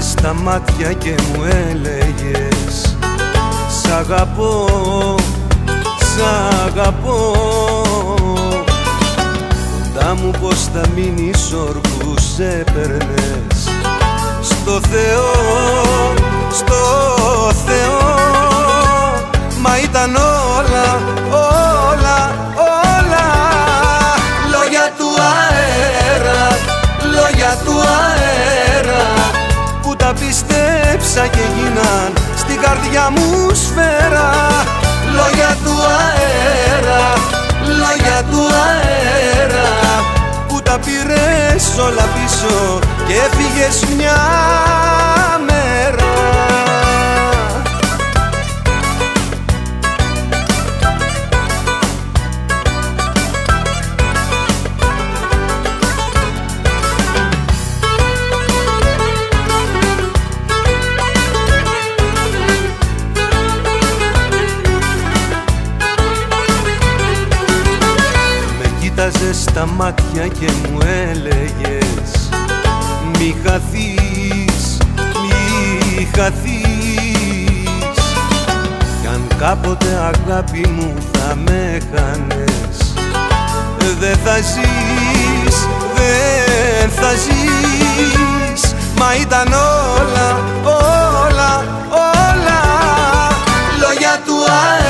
στα μάτια και μου έλεγες Σ' αγαπώ, σ' αγαπώ Κοντά μου πως θα μείνεις όρκους έπαιρνες Στο Θεό, στο Θεό Μα ήταν όλα, όλα, όλα. Λόγια του στην καρδιά μου σφαίρα Λόγια του αέρα, λόγια του αέρα. Που τα πήρες όλα πίσω και έφυγες μια κοίταζες στα μάτια και μου έλεγες Μη χαθείς, μη χαθείς Κι αν κάποτε αγάπη μου θα με χάνες Δεν θα ζεις, δεν θα ζεις Μα ήταν όλα, όλα, όλα Λόγια του αέρα,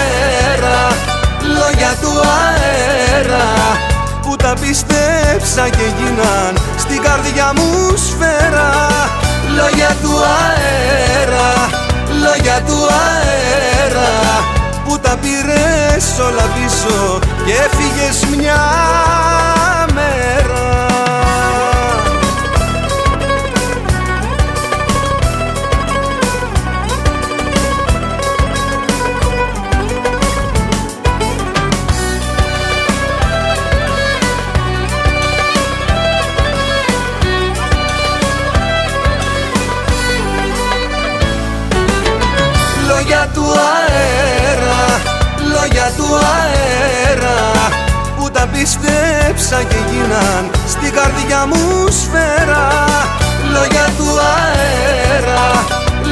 Που τα πιστέψα και γίναν στην καρδιά μου σφαίρα. Λόγια του αέρα, λόγια του αέρα Που τα πήρες όλα πίσω και έφυγες μια του αέρα, λόγια του αέρα Που τα πιστέψα και γίναν στην καρδιά μου σφαίρα. Λόγια του αέρα,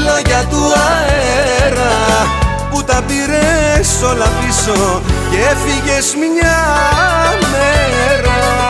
λόγια του αέρα Που τα πήρες όλα πίσω και έφυγες μια μέρα